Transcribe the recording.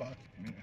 fuck.